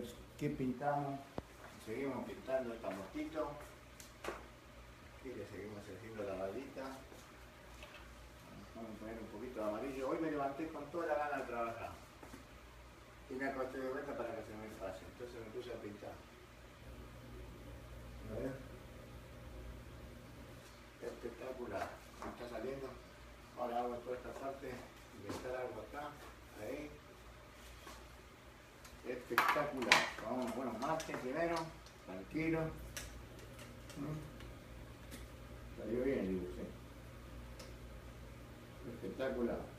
ver qué pintamos. Seguimos pintando esta mosquito. Y le seguimos haciendo la balita. Vamos a poner un poquito de amarillo. Hoy me levanté con toda la gana de trabajar. Y me acosté de vuelta para que se me pase. Entonces me puse a pintar. Espectacular. Me está saliendo. Ahora hago toda esta parte. Espectacular. Vamos, bueno, marchen primero. Tranquilo. ¿Mm? Salió bien el dibujo. Espectacular.